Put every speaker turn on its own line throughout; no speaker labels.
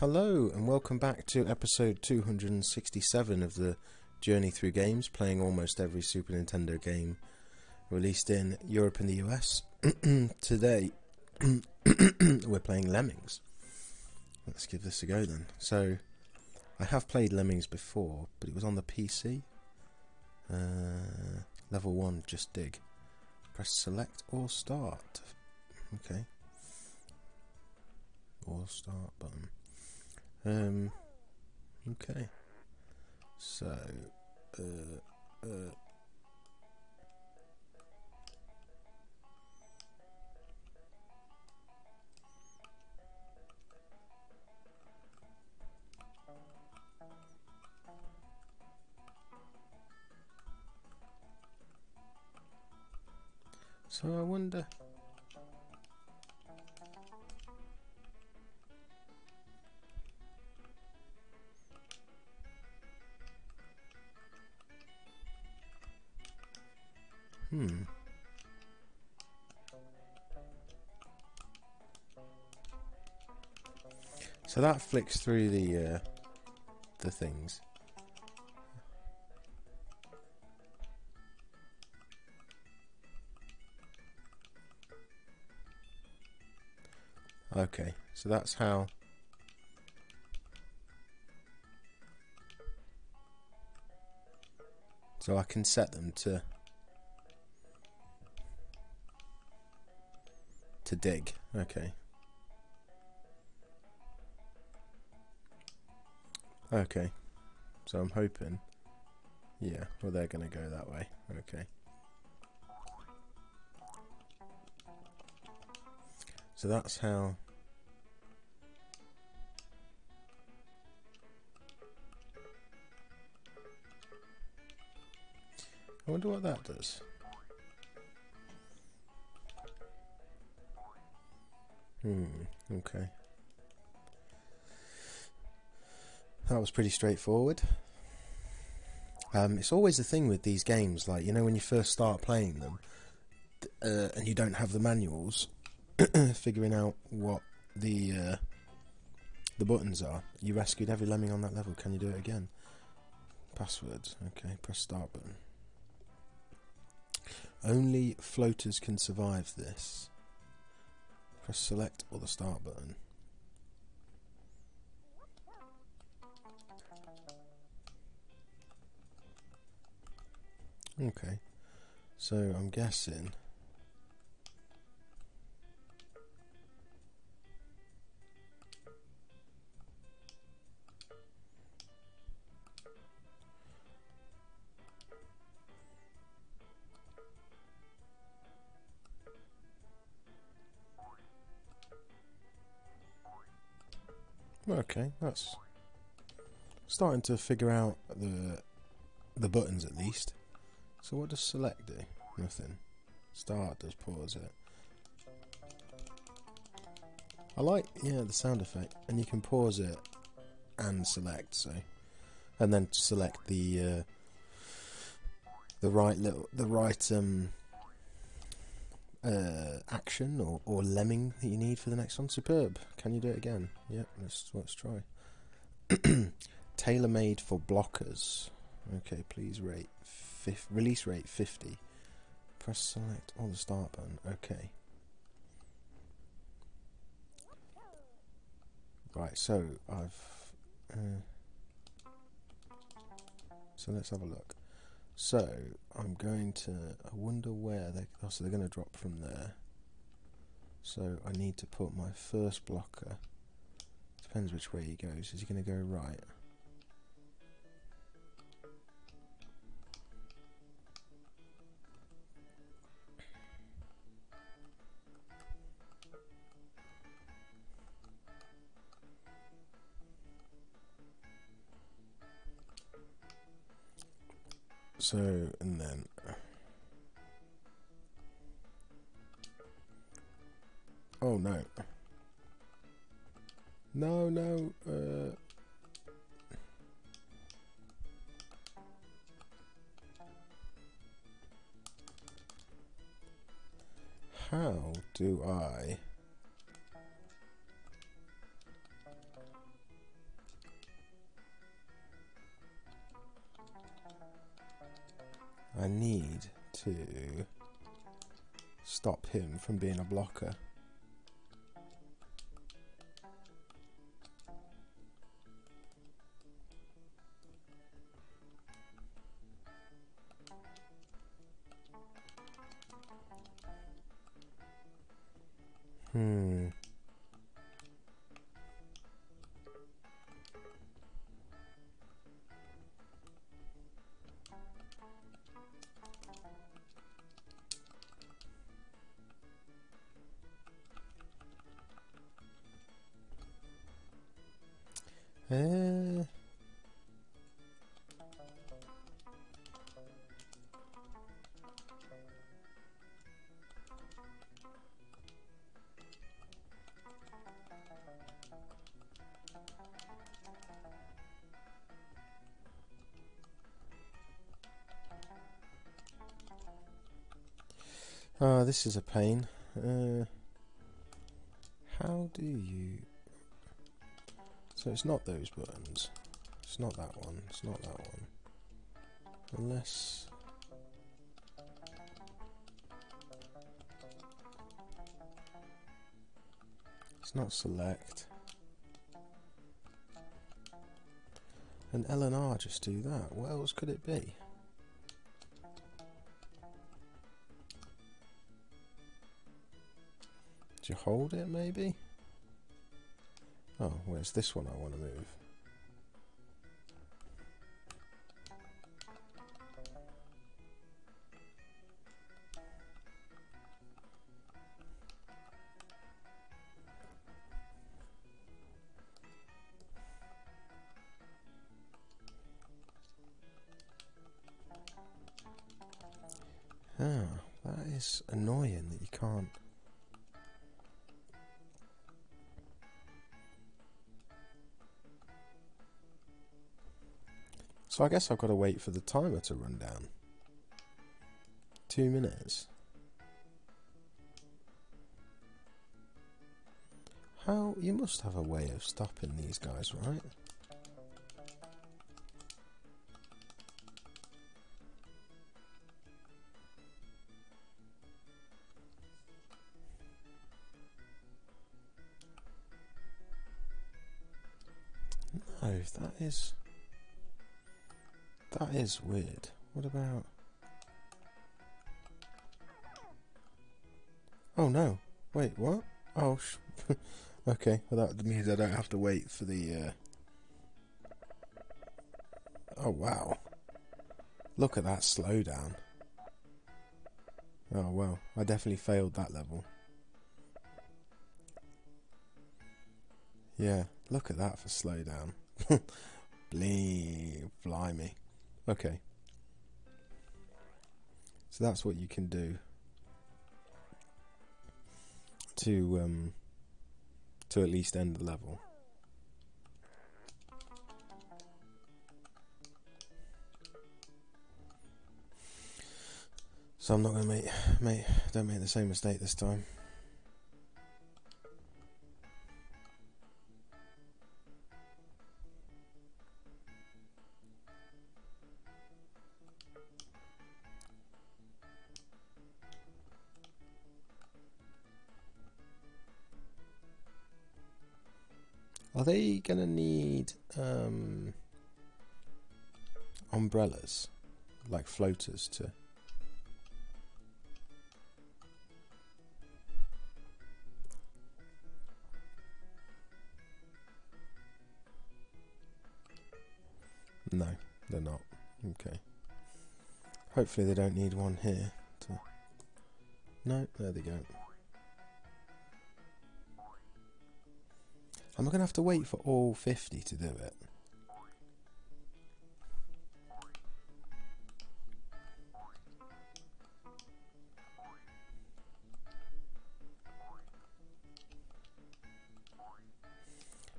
Hello and welcome back to episode 267 of the Journey Through Games, playing almost every Super Nintendo game released in Europe and the US. Today we're playing Lemmings. Let's give this a go then. So, I have played Lemmings before, but it was on the PC. Uh, level 1, just dig. Press select or start. Okay. Or start button. Um, okay. So, uh, uh, So I wonder. So that flicks through the uh, the things. Okay, so that's how. So I can set them to to dig. Okay. Okay. So I'm hoping. Yeah, well they're going to go that way. Okay. So that's how I wonder what that does. Hmm, okay. That was pretty straightforward. Um, it's always the thing with these games, like, you know, when you first start playing them uh, and you don't have the manuals, figuring out what the uh, the buttons are. You rescued every lemming on that level. Can you do it again? Passwords. Okay, press start button. Only floaters can survive this. Press select or the start button. Okay, so I'm guessing Okay, that's starting to figure out the the buttons at least. So what does select do? Nothing. Start does pause it. I like yeah the sound effect, and you can pause it and select. So, and then select the uh, the right little the right um uh, action or, or lemming that you need for the next one. Superb. Can you do it again? Yep, let's, let's try. Tailor made for blockers. Okay, please rate fif- release rate 50. Press select on the start button. Okay. Right, so I've. Uh, so let's have a look. So I'm going to. I wonder where they. Oh, so they're going to drop from there. So I need to put my first blocker. Depends which way he goes. Is he going to go right? So, and then. Oh no. No, no, uh. How do I. need to stop him from being a blocker. Hmm. Oh, this is a pain. Uh, how do you... So it's not those buttons. It's not that one. It's not that one. Unless... It's not select. And L and R just do that. What else could it be? You hold it maybe? Oh, where's this one I want to move? So I guess I've got to wait for the timer to run down. Two minutes. How? You must have a way of stopping these guys, right? No, that is... That is weird. What about... Oh no. Wait, what? Oh, okay. Well, that means I don't have to wait for the... Uh... Oh, wow. Look at that slowdown. Oh, well. I definitely failed that level. Yeah, look at that for slowdown. Blee, blimey. Okay. So that's what you can do to um, to at least end the level. So I'm not going to make, make don't make the same mistake this time. Are they gonna need um, umbrellas, like floaters, to? No, they're not. Okay. Hopefully they don't need one here. To... No, there they go. Am I going to have to wait for all 50 to do it?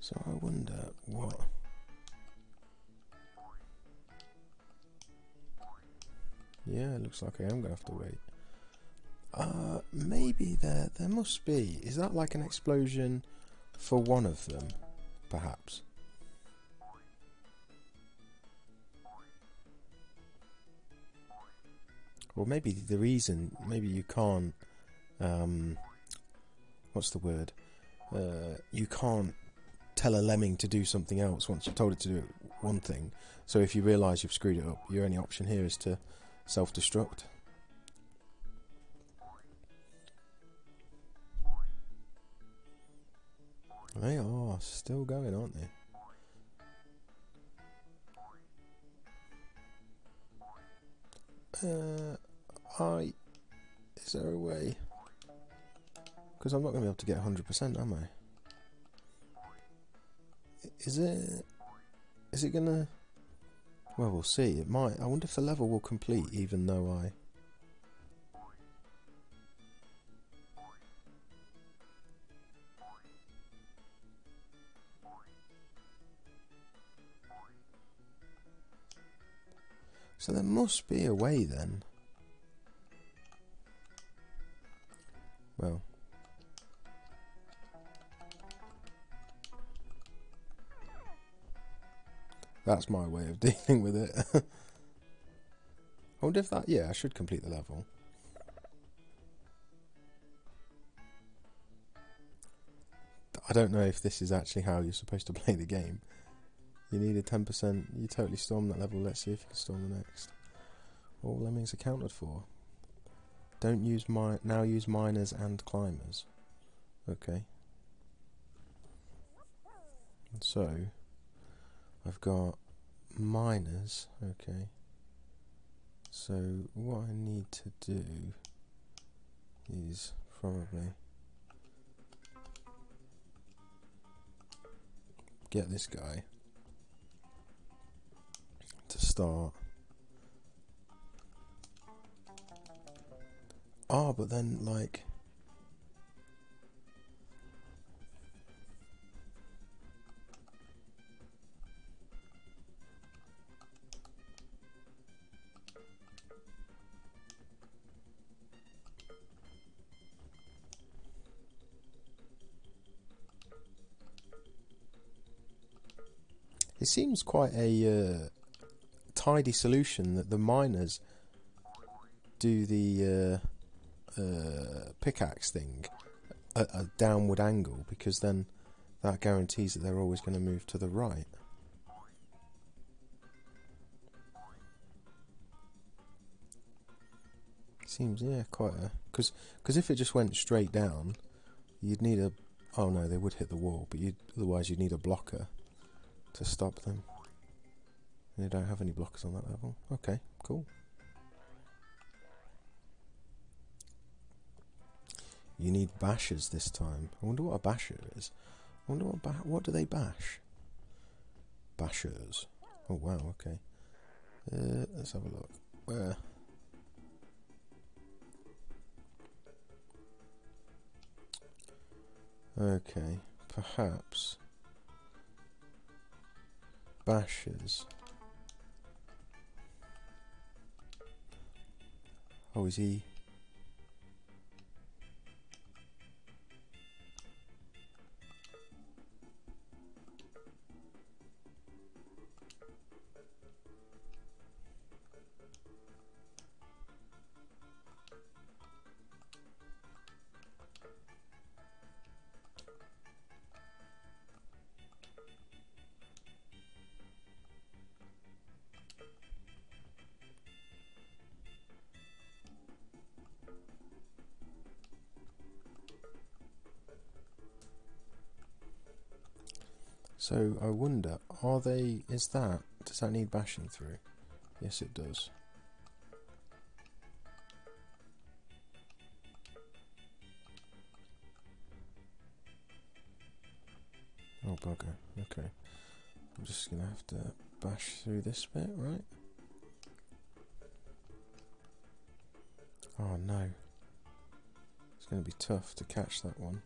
So I wonder what... Yeah, it looks like I am going to have to wait. Uh, maybe there, there must be. Is that like an explosion for one of them, perhaps. Or maybe the reason, maybe you can't. Um, what's the word? Uh, you can't tell a lemming to do something else once you've told it to do one thing. So if you realise you've screwed it up, your only option here is to self-destruct. They are still going, aren't they? Uh, I... Is there a way? Because I'm not going to be able to get 100%, am I? Is it... Is it going to... Well, we'll see. It might. I wonder if the level will complete even though I... So there must be a way then. Well. That's my way of dealing with it. I wonder if that... Yeah, I should complete the level. I don't know if this is actually how you're supposed to play the game. You need a 10%. You totally storm that level. Let's see if you can storm the next. All lemmings accounted for. Don't use my now use miners and climbers. Okay. And So I've got miners. Okay. So what I need to do is probably get this guy start. Ah, oh, but then, like... It seems quite a uh, tidy solution that the miners do the uh, uh, pickaxe thing at a downward angle because then that guarantees that they're always going to move to the right. Seems yeah quite a because if it just went straight down, you'd need a oh no they would hit the wall, but you'd otherwise you'd need a blocker to stop them. They don't have any blockers on that level. Okay, cool. You need bashers this time. I wonder what a basher is. I wonder what ba what do they bash? Bashers. Oh wow, okay. Uh, let's have a look. Where? Okay, perhaps bashers Oh, So I wonder, are they, is that, does that need bashing through? Yes it does. Oh bugger, okay. I'm just gonna have to bash through this bit, right? Oh no. It's gonna be tough to catch that one.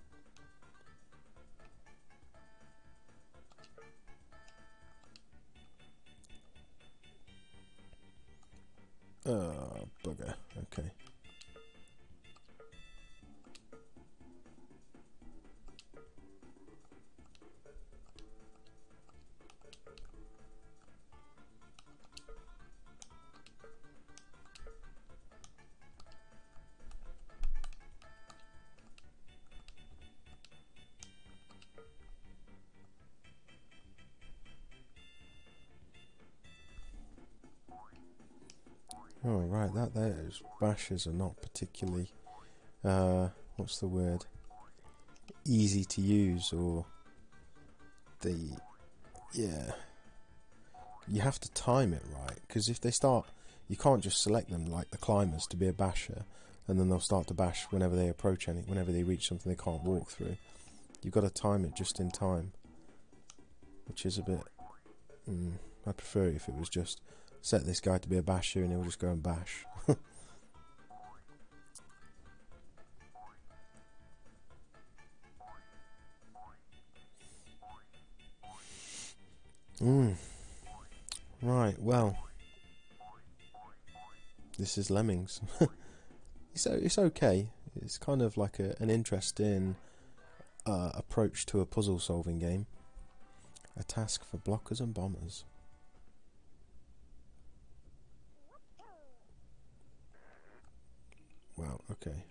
Okay. Oh, right, that there bashes are not particularly uh, what's the word? Easy to use or the yeah. You have to time it right because if they start, you can't just select them like the climbers to be a basher, and then they'll start to bash whenever they approach any, whenever they reach something they can't walk through. You've got to time it just in time, which is a bit. Mm, I'd prefer if it was just set this guy to be a basher and he'll just go and bash. mm. Right, well. This is Lemmings. it's, it's okay. It's kind of like a, an interesting uh, approach to a puzzle solving game. A task for blockers and bombers. Wow, okay.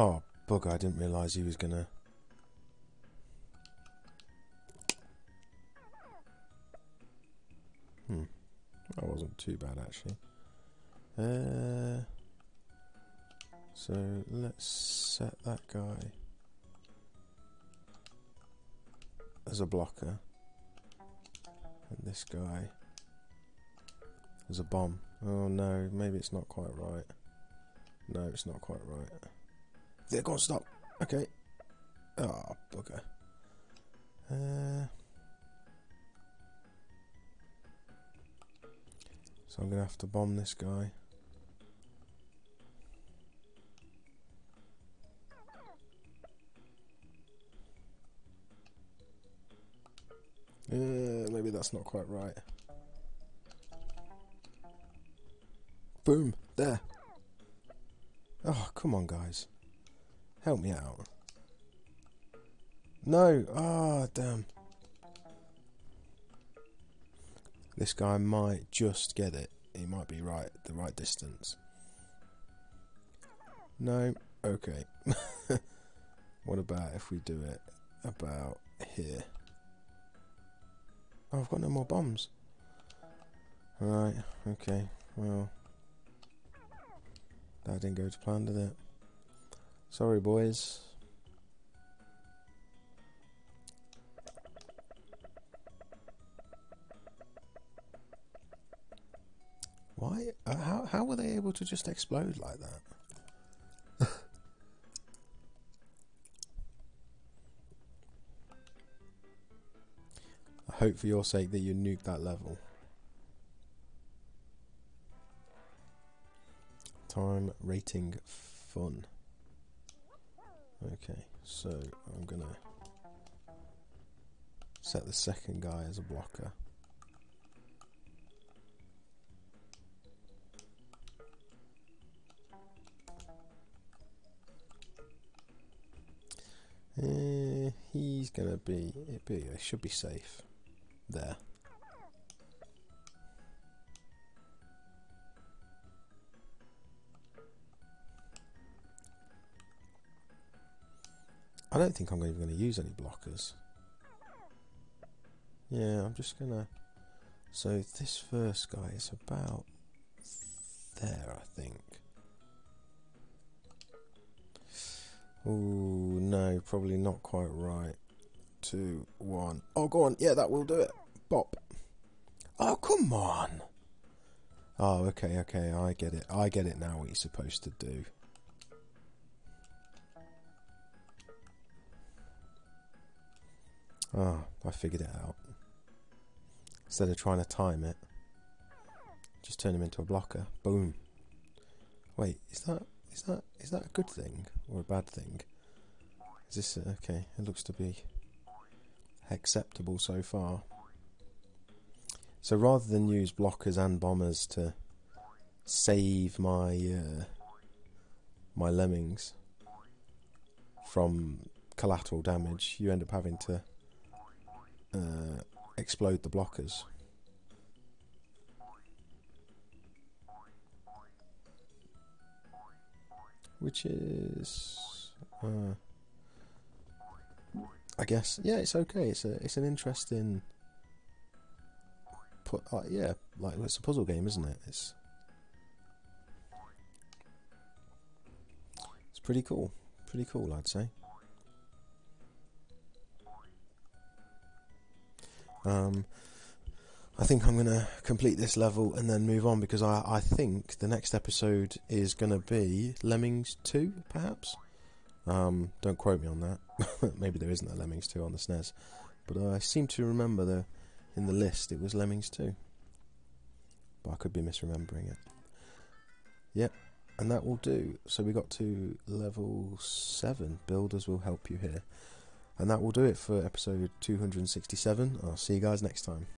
Oh, bugger, I didn't realise he was going to... Hmm, that wasn't too bad actually. Uh, so let's set that guy as a blocker and this guy as a bomb. Oh no, maybe it's not quite right. No, it's not quite right. They're gonna stop. Okay. Oh, bugger. Uh, so I'm gonna have to bomb this guy. Uh, maybe that's not quite right. Boom! There! Oh, come on, guys. Help me out. No! Ah, oh, damn. This guy might just get it. He might be right, the right distance. No? Okay. what about if we do it about here? Oh, I've got no more bombs. Right, okay, well. That didn't go to plan, did it? Sorry, boys. Why? Uh, how how were they able to just explode like that? I hope for your sake that you nuke that level. Time rating fun. Okay, so I'm gonna set the second guy as a blocker. Uh, he's gonna be it be it should be safe there. I don't think I'm even going to use any blockers. Yeah, I'm just going to... So this first guy is about there, I think. Oh no, probably not quite right. Two, one. Oh, go on. Yeah, that will do it. Bop. Oh, come on. Oh, okay, okay. I get it. I get it now what you're supposed to do. Ah, oh, I figured it out. Instead of trying to time it, just turn him into a blocker. Boom. Wait, is that is that is that a good thing or a bad thing? Is this uh, okay? It looks to be acceptable so far. So rather than use blockers and bombers to save my uh, my lemmings from collateral damage, you end up having to uh, explode the blockers. Which is, uh, I guess, yeah, it's okay. It's a, it's an interesting, put, uh, yeah, like it's a puzzle game, isn't it? It's, it's pretty cool, pretty cool, I'd say. Um, I think I'm going to complete this level and then move on because I, I think the next episode is going to be Lemmings 2, perhaps? Um, don't quote me on that. Maybe there isn't a Lemmings 2 on the SNES. But I seem to remember the in the list it was Lemmings 2. But I could be misremembering it. Yep, and that will do. So we got to level 7. Builders will help you here. And that will do it for episode 267. I'll see you guys next time.